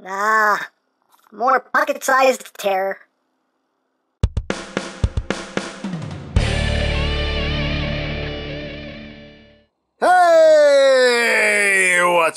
Nah, more pocket-sized terror.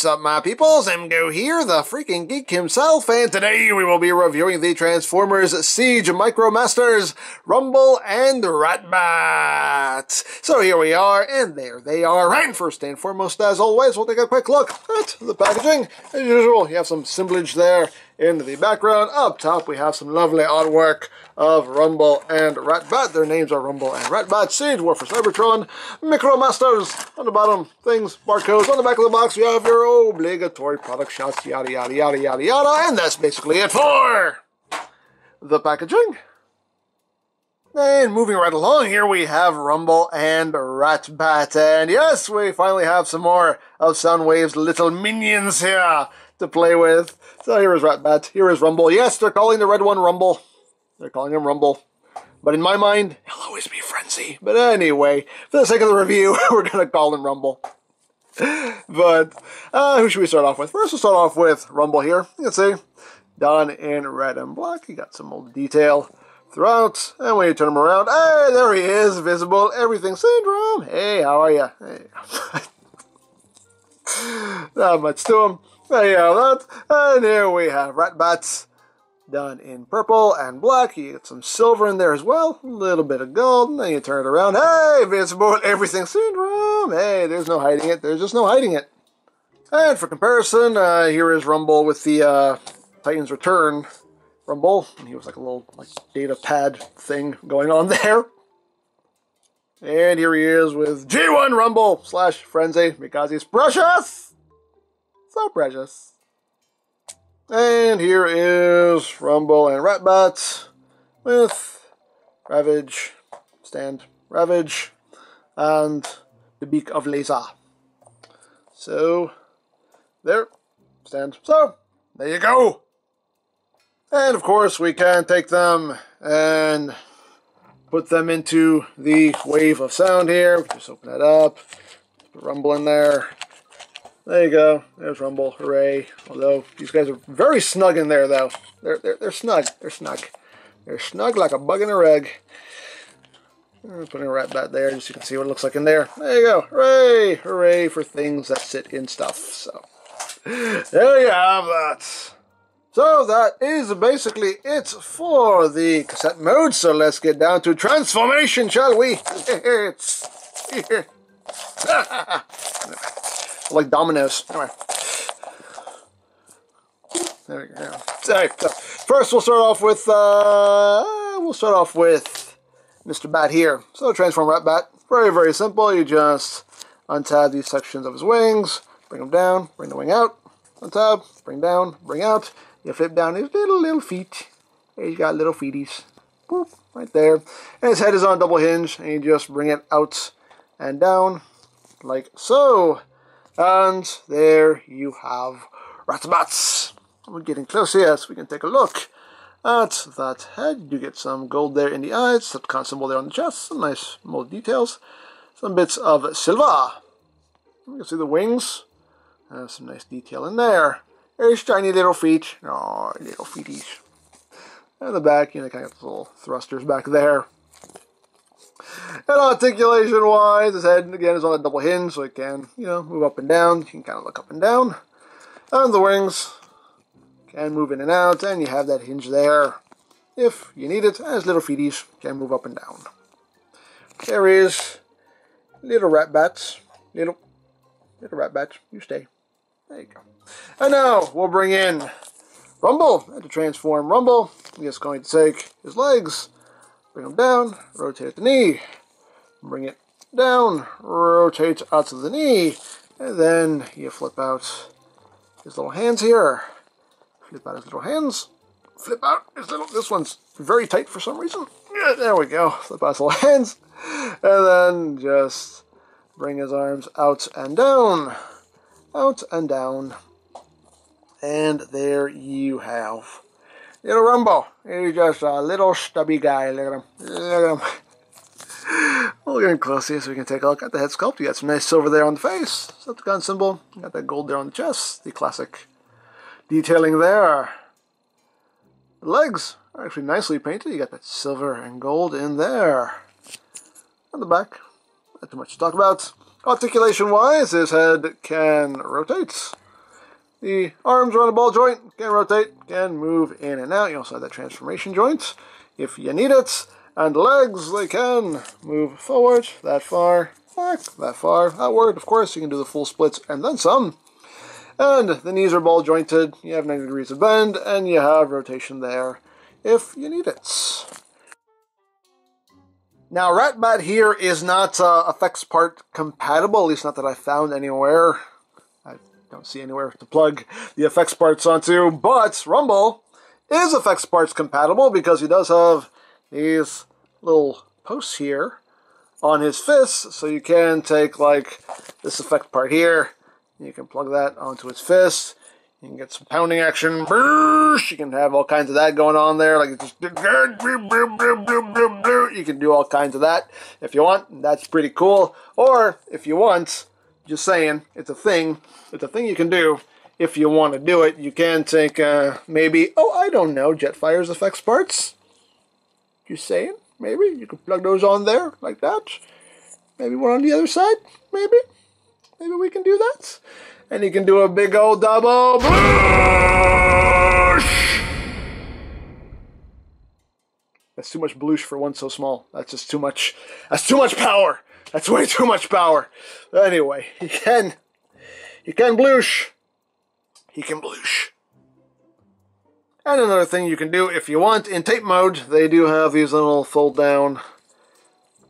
What's up, my peoples? EmGo here, the freaking geek himself, and today we will be reviewing the Transformers Siege Micromasters Rumble and Ratbat. So here we are, and there they are. And first and foremost, as always, we'll take a quick look at the packaging. As usual, you have some assemblage there in the background. Up top, we have some lovely artwork of Rumble and Ratbat. Their names are Rumble and Ratbat. Siege War for Cybertron. Micromasters on the bottom. Things, barcodes. On the back of the box, we have your obligatory product shots, yada, yada, yada, yada, yada. And that's basically it for the packaging. And moving right along here, we have Rumble and Ratbat. And yes, we finally have some more of Soundwave's little minions here to play with. So here is Ratbat, here is Rumble. Yes, they're calling the red one Rumble. They're calling him Rumble. But in my mind, he'll always be Frenzy. But anyway, for the sake of the review, we're going to call him Rumble. but uh, who should we start off with? First, we'll start off with Rumble here. You can see, done in red and black. He got some old detail throughout. And when you turn him around, hey, there he is, visible. Everything syndrome. Hey, how are you? Hey. Not much to him. There you have that. And here we have Ratbats done in purple and black. You get some silver in there as well, a little bit of gold, and then you turn it around. Hey, Vince Invincible, everything syndrome. Hey, there's no hiding it. There's just no hiding it. And for comparison, uh, here is Rumble with the uh, Titans Return Rumble. And he was like a little like data pad thing going on there. And here he is with G1 Rumble slash Frenzy because he's precious. So precious. And here is Rumble and Ratbat with Ravage, Stand, Ravage, and the Beak of Laser. So, there, stand. So, there you go. And of course, we can take them and put them into the wave of sound here. Just open that up, put Rumble in there. There you go. There's Rumble. Hooray. Although, these guys are very snug in there, though. They're, they're, they're snug. They're snug. They're snug like a bug in a rug. Putting a Ratbat there just so you can see what it looks like in there. There you go. Hooray. Hooray for things that sit in stuff. So, there you have that. So that is basically it for the cassette mode. So let's get down to transformation, shall we? like dominoes. Anyway. There we go. Sorry. So first, we'll start off with uh, we'll start off with Mr. Bat here. So transform Ratbat. Very very simple. You just untab these sections of his wings, bring them down, bring the wing out, untab, bring down, bring out. You flip down his little little feet. He's got little feeties. Boop, right there. And his head is on double hinge, and you just bring it out and down like so. And there you have Ratbats. We're getting close here, so we can take a look at that head. You get some gold there in the eyes, that symbol there on the chest, some nice mold details, some bits of silver. You can see the wings, some nice detail in there. There's tiny little feet. Oh, little feeties. And the back, you know, kind of little thrusters back there. And articulation wise, his head again is on a double hinge, so it can, you know, move up and down. You can kind of look up and down. And the wings can move in and out, and you have that hinge there. If you need it, as little feeties can move up and down. There is little rat bats. Little, little rat bats, you stay. There you go. And now we'll bring in Rumble. And to transform Rumble, I'm just going to take his legs, bring them down, rotate at the knee, bring it down, rotate out to the knee, and then you flip out his little hands here. Flip out his little hands. Flip out his little, this one's very tight for some reason. Yeah, there we go. Flip out his little hands. And then just bring his arms out and down. Out and down. And there you have little Rumble. He's just a little stubby guy. Look at him. Look at him. We'll get close here so we can take a look at the head sculpt. You got some nice silver there on the face. Decepticon symbol. You got that gold there on the chest. The classic detailing there. The legs are actually nicely painted. You got that silver and gold in there. On the back, not too much to talk about. Articulation-wise, his head can rotate. The arms are on a ball joint, can rotate, can move in and out. You also have that transformation joint if you need it. And legs, they can move forward that far, back that far, That outward. Of course, you can do the full splits and then some. And the knees are ball jointed, you have 90 degrees of bend, and you have rotation there if you need it. Now, Ratbat here is not uh, effects part compatible, at least not that I found anywhere. Don't see anywhere to plug the effects parts onto, but Rumble is effects parts compatible because he does have these little posts here on his fists, so you can take like this effect part here, you can plug that onto his fist. You can get some pounding action. You can have all kinds of that going on there. Like just you can do all kinds of that if you want. That's pretty cool. Or if you want, just saying, it's a thing. It's a thing you can do if you want to do it. You can take uh, maybe oh I don't know Jetfire's effects parts. Just saying, maybe you can plug those on there like that. Maybe one on the other side. Maybe. Maybe we can do that. And you can do a big old double blush! That's too much blush for one so small. That's just too much. That's too much power. That's way too much power. Anyway, he can. He can blush. He can blush. And another thing you can do if you want, in tape mode, they do have these little fold down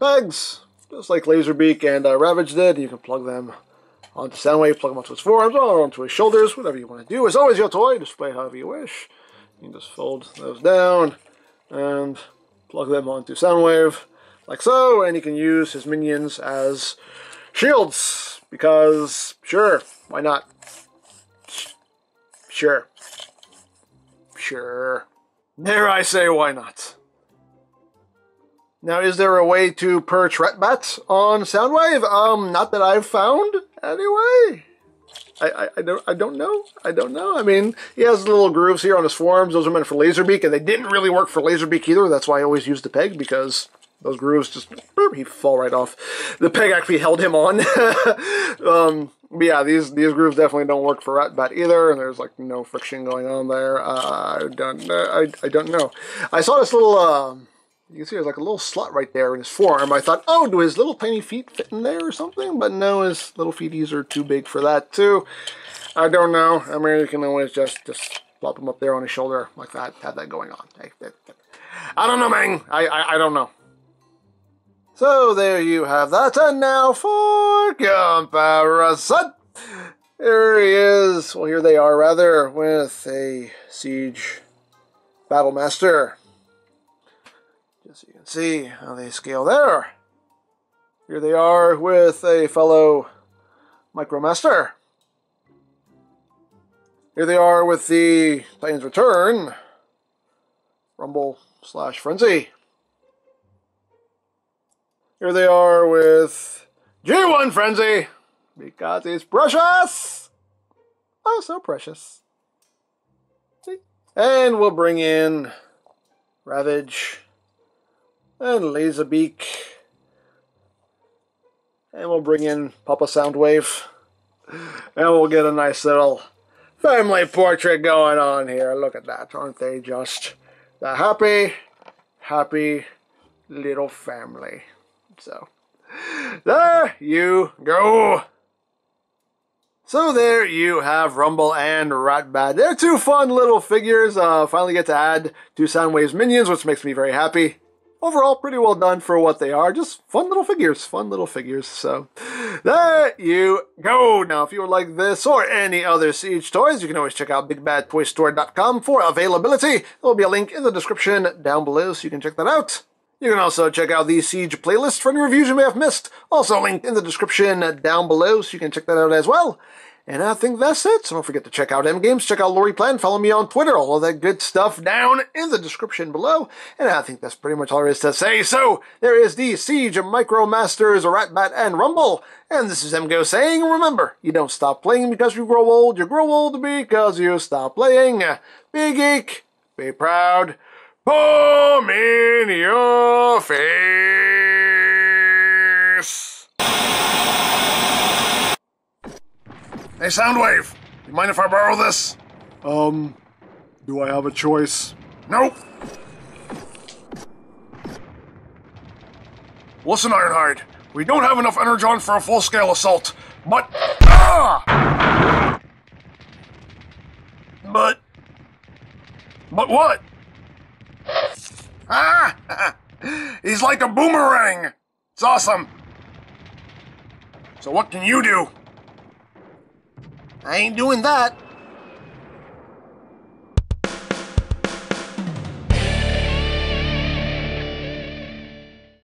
pegs, just like Laserbeak and uh, Ravage did. You can plug them onto Soundwave, plug them onto his forearms or onto his shoulders, whatever you want to do. It's always your toy, display however you wish. You can just fold those down and plug them onto Soundwave like so, and he can use his minions as shields, because sure, why not? Sure. Sure. Dare I say why not? Now, is there a way to perch Ratbat on Soundwave? Um, not that I've found, anyway. I, I, I, don't I don't know. I don't know. I mean, he has little grooves here on his forearms. Those are meant for Laserbeak, and they didn't really work for Laserbeak either. That's why I always use the peg, because those grooves just, boop, he fall right off. The peg actually held him on. um, but yeah, these these grooves definitely don't work for Ratbat either, and there's like no friction going on there. Uh, I don't I, I don't know. I saw this little... Uh, you can see there's like a little slot right there in his forearm. I thought, oh, do his little tiny feet fit in there or something? But no, his little feeties are too big for that too. I don't know. I mean, you can always just just plop him up there on his shoulder like that. Have that going on. I don't know, man. I, I, I don't know. So there you have that. And now for comparison. Here he is. Well, here they are, rather, with a Siege Battlemaster. Just so you can see how they scale there. Here they are with a fellow Micromaster. Here they are with the Titan's Return, Rumble slash Frenzy. Here they are with G1 Frenzy, because it's precious. Oh, so precious. See? And we'll bring in Ravage and Laserbeak. And we'll bring in Papa Soundwave. And we'll get a nice little family portrait going on here. Look at that. Aren't they just the happy, happy little family? So, there you go. So there you have Rumble and Ratbat. They're two fun little figures. Uh, finally get to add to Soundwave's minions, which makes me very happy overall pretty well done for what they are. Just fun little figures, fun little figures. So there you go. Now, if you would like this or any other Siege toys, you can always check out BigBadToyStore.com for availability. There will be a link in the description down below so you can check that out. You can also check out the Siege playlist for any reviews you may have missed. Also linked in the description down below, so you can check that out as well. And I think that's it. So don't forget to check out EmGames, check out LoriPlan, follow me on Twitter, all of that good stuff down in the description below. And I think that's pretty much all there is to say. So there is the Siege of Micromasters, Ratbat, and Rumble. And this is EmGo saying, remember, you don't stop playing because you grow old, you grow old because you stop playing. Be geek, be proud, Palm in your face. Hey, Soundwave, you mind if I borrow this? Um, do I have a choice? Nope. Listen, Ironhide, we don't have enough energon for a full-scale assault, but... Ah! But... But what? He's like a boomerang! It's awesome! So what can you do? I ain't doing that.